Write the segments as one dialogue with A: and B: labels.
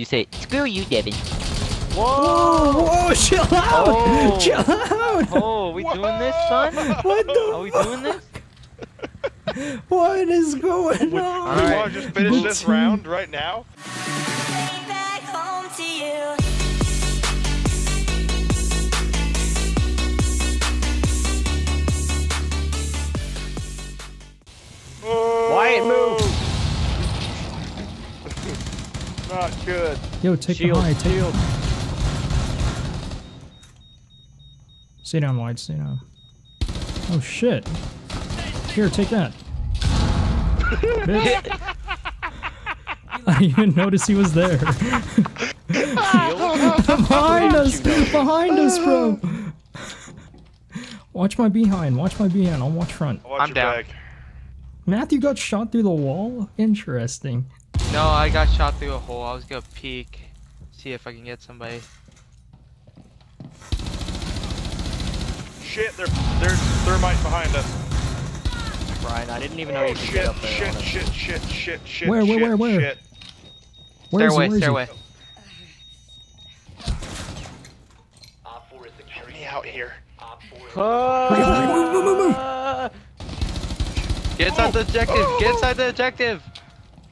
A: You say, screw you, Devin.
B: Whoa! Whoa! Chill out!
A: Oh.
B: Chill out!
A: Oh, we doing this, son?
B: What the?
A: Are we doing this?
B: What is going
C: We,
B: on?
C: we
A: Alright.
C: want to just finish this round right now. Good.
B: Yo, take
D: Shield,
B: the high. Take
D: shield.
B: Stay down, wide. Stay down. Oh shit! Here, take that. I didn't even notice he was there. behind us! Behind us, bro! Watch my behind. Watch my behind. I'll watch front.
C: Watch
A: I'm down.
C: back.
B: Matthew got shot through the wall. Interesting.
A: No, I got shot through a hole. I was gonna peek, see if I can get somebody.
C: Shit, they're they're thermite behind us.
D: Brian, I didn't even know you
C: Oh
D: could get up there.
C: shit,
D: honestly.
C: shit, shit, shit, shit.
B: Where, where,
C: shit,
B: where, where?
C: Shit.
B: Where is
A: stairway,
B: Where is he?
A: stairway.
C: Help me out here.
B: Move, move, move, move.
A: Get inside the objective. Get inside the objective.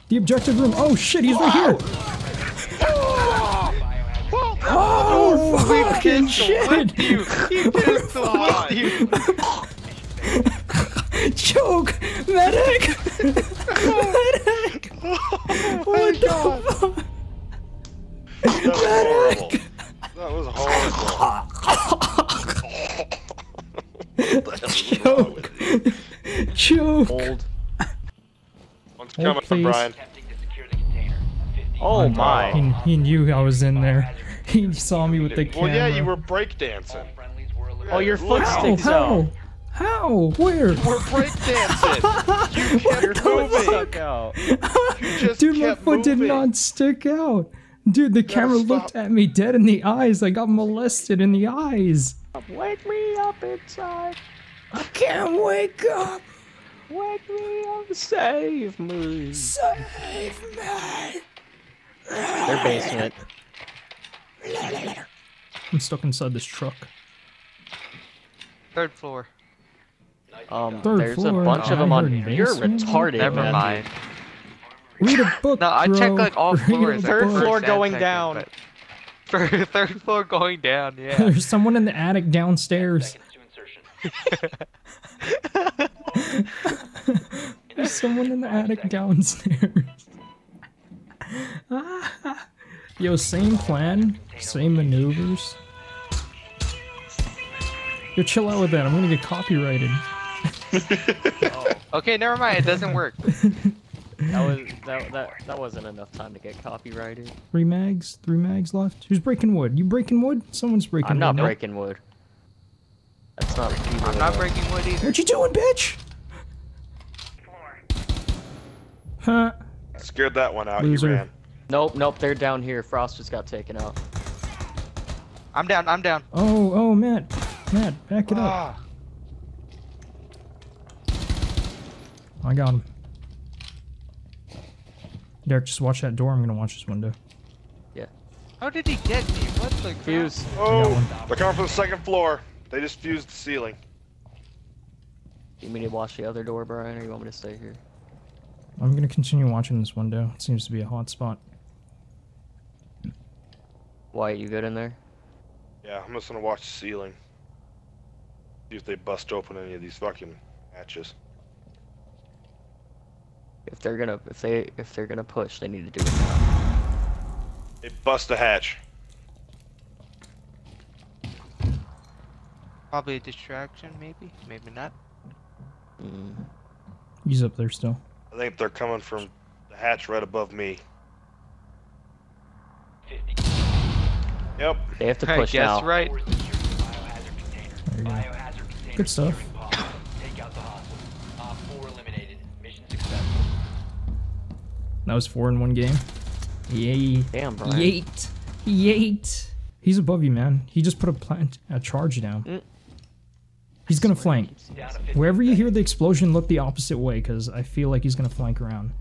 B: The objective room. Oh shit, he's right here. Oh, oh fucking shit!
A: You. He just swapped you.
B: Choke! Medic! Medic! Oh what the fuck?
C: That was horrible. That was horrible.
B: Choke! Choke!
D: Old.
C: One's
B: Hold,
C: coming from
B: please.
C: Brian.
D: Oh my.
B: He, he knew I was in there. He saw me with the camera.
C: Well, yeah, you were breakdancing.
D: Oh, your foot
B: How?
D: sticks
B: How?
D: out.
B: How? Where?
C: We're breakdancing. You kept moving.
D: Stuck out.
C: You just
B: Dude, my
C: kept
B: foot did not stick out. Dude, the camera looked at me dead in the eyes. I got molested in the eyes.
D: Wake me up inside.
B: I can't wake up.
D: Wake me up. Save me.
B: Save me.
D: Their basement.
B: I'm stuck inside this truck.
A: Third floor.
D: Um,
B: Third
D: there's
B: floor,
D: a bunch of them on.
B: heard
D: You're
B: basement.
D: retarded.
A: Never
D: man.
A: mind.
B: Read a book,
A: No, I
B: bro.
A: checked like all
B: Read
A: floors.
D: Third floor going
A: second,
D: down.
A: but- Third, third floor going down. Yeah.
B: There's someone in the attic downstairs. There's someone in the attic downstairs. Yo, same plan, same maneuvers. Yo, chill out with that. I'm gonna get copyrighted.
A: Okay, never mind. It doesn't work.
D: That was that, that that wasn't enough time to get copyrighted.
B: Three mags, three mags left. Who's breaking wood? You breaking wood? Someone's breaking wood.
D: I'm not
B: wood.
D: breaking wood. That's not.
A: I'm not breaking wood either.
B: What you doing, bitch? Huh?
C: Scared that one out.
B: Loser.
C: You ran.
D: Nope, nope. They're down here. Frost just got taken out.
A: I'm down. I'm down.
B: Oh, oh, Matt. Matt, back it up.
C: Ah,
B: I got him. Derek, just watch that door. I'm gonna watch this window. Yeah.
A: How did he get me? What the?
D: Fuze.
C: Oh, they're coming from the second floor. They just fused the ceiling.
D: You mean to watch the other door, Brian, or you want me to stay here?
B: I'm gonna continue watching this window. It seems to be a hot spot.
D: Why you good in there?
C: Yeah, I'm just gonna watch the ceiling. See if they bust open any of these fucking hatches.
D: If they're gonna, if they, if they're gonna push, they need to do it now.
C: They bust a hatch.
A: Probably a distraction, maybe. Maybe not.
D: Mm.
B: He's up there still.
C: I think they're coming from the hatch right above me. Yep.
D: They have to push
A: guess
D: now.
A: right.
B: There you go. Good stuff. That was four in one game. Yay.
D: Damn, Brian.
B: Yeet. Yeet. He's above you, man. He just put a plant, a charge down.
D: Mm.
B: He's gonna flank. Wherever you hear the explosion, look the opposite way, because I feel like he's gonna flank around.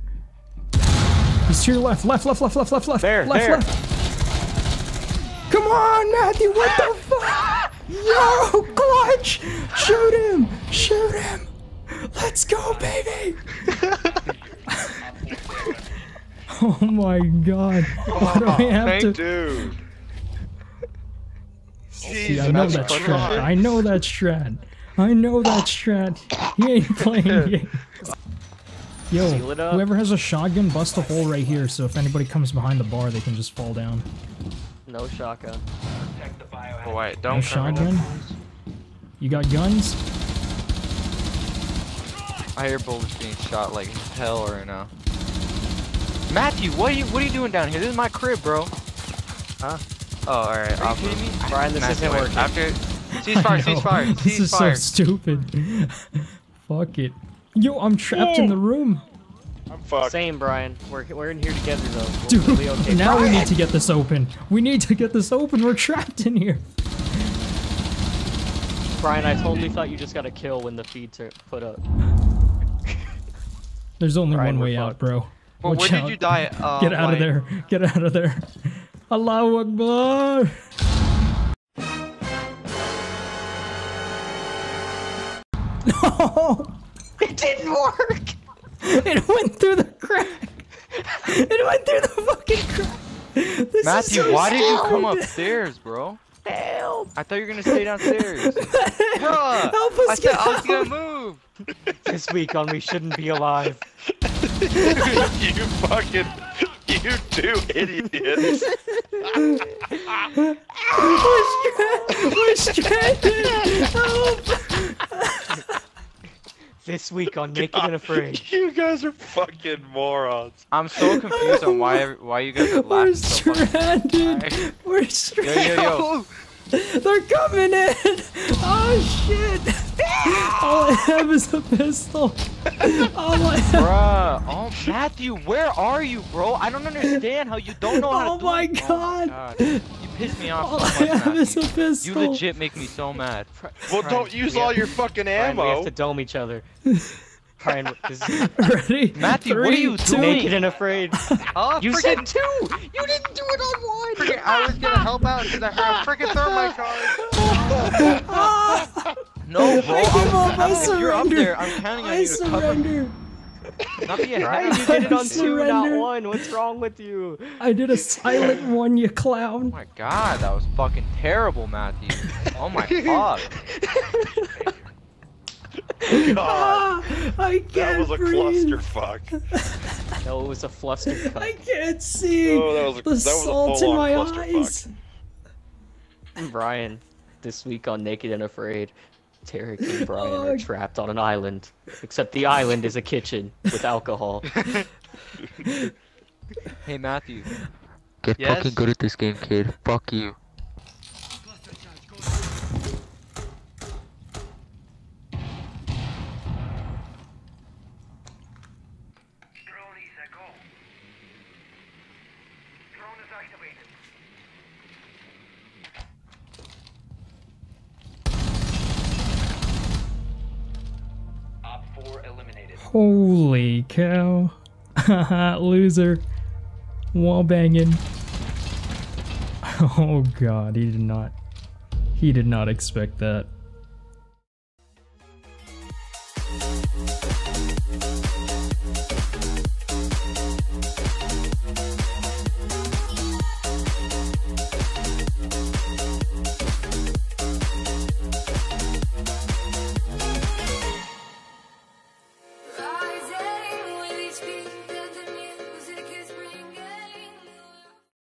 B: He's to your left, left, left, left, left, left, left,
D: There,
B: left,
D: there.
B: left. Come on, Matthew, what the fuck? Yo, clutch! Shoot him! Shoot him! Let's go, baby! oh my god. Why do we have to...
C: Dude.
B: See, I know that
C: That's
B: strat. I know that strat. I know that strat. He ain't playing games. Yo,
D: Seal it up.
B: whoever has a shotgun, bust a hole right here so if anybody comes behind the bar, they can just fall down.
D: No shotgun.
A: Oh, wait,
B: No
A: don't cover
B: shotgun? You got guns?
A: I hear bullets being shot like hell right now. Matthew, what are you what are you doing down here? This is my crib, bro.
D: Huh?
A: Oh, alright.
D: Are you kidding me? Brian, this
A: Matthew,
D: isn't
A: wait,
D: working.
A: After
B: I
A: ceasefire,
B: know.
A: ceasefire,
B: This is so stupid. Fuck it. Yo, I'm trapped in the room.
C: I'm fucked.
D: Same, Brian. We're, we're in here together, though. We'll-
B: Dude,
D: we'll okay.
B: now we need to get this open. We need to get this open. We're trapped in here.
D: Brian, I totally thought you just got a kill when the feeds are put up.
B: There's only
D: Brian,
B: one
D: we're
B: way out, bro.
A: Well,
B: Watch
A: where did you die? Uh,
B: Get out of there. Get out of there. Allahu Akbar. No!
D: It didn't work!
B: It went through the crack. It went through the fucking crack. This is
A: Matthew,
B: so
A: why did you come upstairs, bro?
D: Help!
A: I thought you were gonna stay downstairs. Bruh!
B: Help us
A: I said
B: get
A: I was
B: out.
A: gonna move.
D: This week on We Shouldn't Be Alive.
C: you fucking. You two idiots.
B: We're, stra- we're stranded. Help.
D: This week on Naked and Afraid.
C: You guys are fucking morons.
A: I'm so confused on why every- why you guys are laughing
B: We're
A: laughing so fucking
B: stranded.
A: hard.
B: We're
A: Yo,
B: stranded.
A: yo, yo.
B: They're coming in! Oh shit! All I have is a pistol. All I have.
A: Bruh. Oh, Matthew, where are you, bro? I don't understand how you don't know how
B: Oh
A: to do
B: my
A: it.
B: Oh god!
A: You piss me off
B: All
A: so
B: I
A: much,
B: have is a
A: Matthew. You
B: pistol.
A: legit make me so mad.
C: Well,
D: Brian,
C: don't use all
D: have-
C: your fucking
D: Brian, we have to dome each other. Brian, is
B: Ready?
A: Matthew, what are you
B: two-
A: doing?
D: Naked and Afraid.
A: Oh,
D: You
A: freaking-
D: said two! You didn't do it on one!
A: Freaking- I was gonna help out because I heard a freaking thermite charge.
B: Ah,
A: No, bro.
B: I give
A: I'm-
B: up. I
A: I'm- if you're up there, I'm counting on
B: I
A: you to cover.
B: surrender.
A: Not be a
D: Brian, you did it on
B: I
D: two, not one. What's wrong with you?
B: I did a silent one, you
A: Oh
B: clown.
A: my god, that was fucking terrible, Matthew. Oh my god.
C: God,
B: Ah, I can't That
C: was a
B: breathe.
C: clusterfuck.
D: No, it was a fluster
B: I can't see.
C: Oh, that was a-
B: the
C: that was a
B: salt in
C: full-on
B: my eyes.
D: Brian, this week on Naked and Afraid, Tarek and Brian are
B: oh.
D: trapped on an island. Except the island is a kitchen with alcohol.
A: Hey, Matthew.
E: Get
A: Yes?
E: fucking good at this game, kid. Fuck you.
B: Holy cow. Loser. Wall banging. Oh god, he did not. He did not expect that.